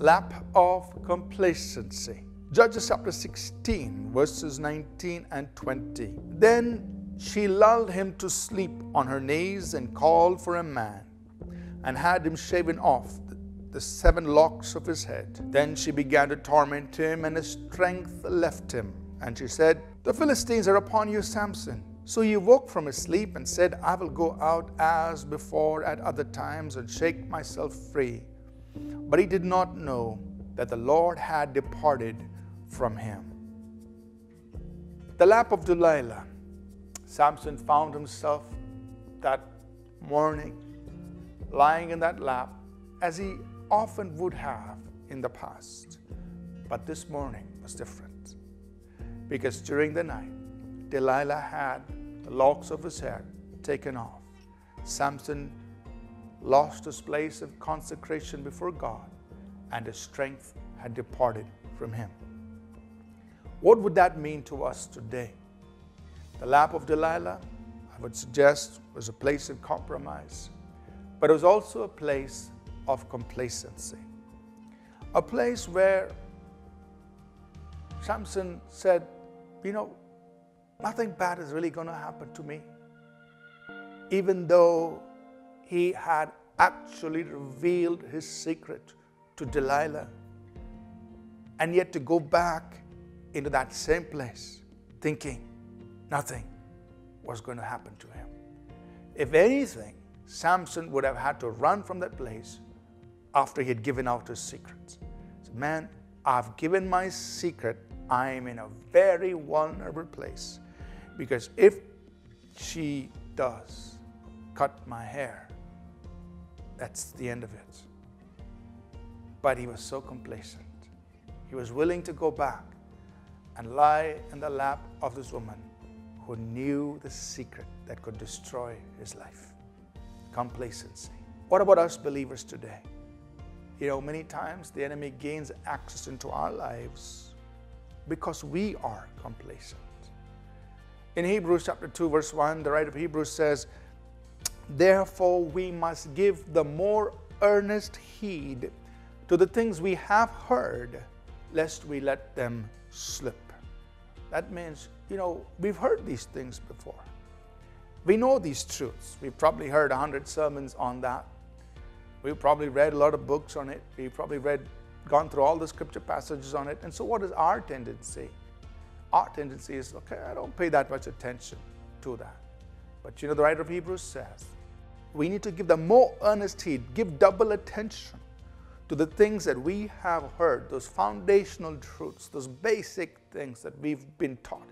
Lap of complacency. Judges chapter 16, verses 19 and 20. Then she lulled him to sleep on her knees and called for a man and had him shaven off the seven locks of his head. Then she began to torment him, and his strength left him. And she said, The Philistines are upon you, Samson. So he woke from his sleep and said, I will go out as before at other times and shake myself free. But he did not know that the Lord had departed from him. The lap of Delilah. Samson found himself that morning lying in that lap as he often would have in the past. But this morning was different because during the night, Delilah had the locks of his hair taken off. Samson lost his place of consecration before God, and his strength had departed from him. What would that mean to us today? The lap of Delilah, I would suggest, was a place of compromise, but it was also a place of complacency. A place where Samson said, You know, nothing bad is really going to happen to me. Even though he had actually revealed his secret to Delilah. And yet to go back into that same place thinking nothing was going to happen to him. If anything, Samson would have had to run from that place after he had given out his secrets. So, man, I've given my secret. I am in a very vulnerable place because if she does cut my hair, that's the end of it. But he was so complacent. He was willing to go back and lie in the lap of this woman who knew the secret that could destroy his life complacency. What about us believers today? You know, many times the enemy gains access into our lives because we are complacent. In Hebrews chapter 2, verse 1, the writer of Hebrews says, Therefore we must give the more earnest heed to the things we have heard, lest we let them slip. That means, you know, we've heard these things before. We know these truths. We've probably heard a hundred sermons on that. We've probably read a lot of books on it. We've probably read, gone through all the scripture passages on it. And so, what is our tendency? Our tendency is, okay, I don't pay that much attention to that. But you know, the writer of Hebrews says, we need to give the more earnest heed, give double attention to the things that we have heard, those foundational truths, those basic things that we've been taught.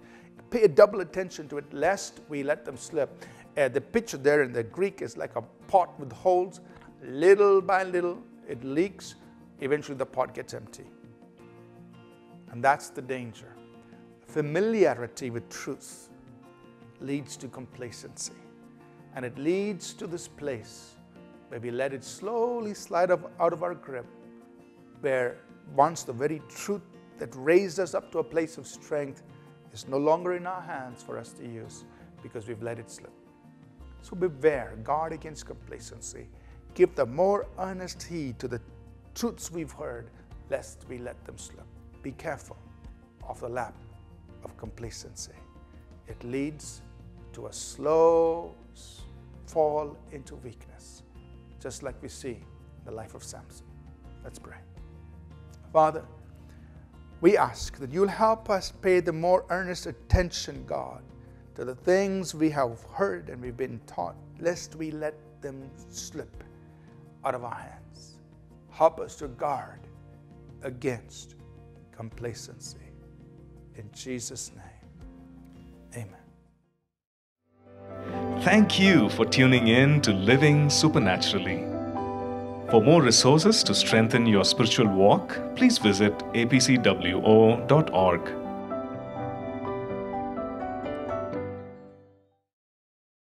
Pay double attention to it, lest we let them slip. Uh, the picture there in the Greek is like a pot with holes little by little, it leaks. Eventually, the pot gets empty. And that's the danger. Familiarity with truth leads to complacency. And it leads to this place where we let it slowly slide out of our grip, where once the very truth that raised us up to a place of strength is no longer in our hands for us to use because we've let it slip. So beware, guard against complacency give the more earnest heed to the truths we've heard, lest we let them slip. Be careful of the lap of complacency. It leads to a slow fall into weakness, just like we see in the life of Samson. Let's pray. Father, we ask that you'll help us pay the more earnest attention, God, to the things we have heard and we've been taught, lest we let them slip out of our hands. Help us to guard against complacency. In Jesus' name, amen. Thank you for tuning in to Living Supernaturally. For more resources to strengthen your spiritual walk, please visit apcwo.org.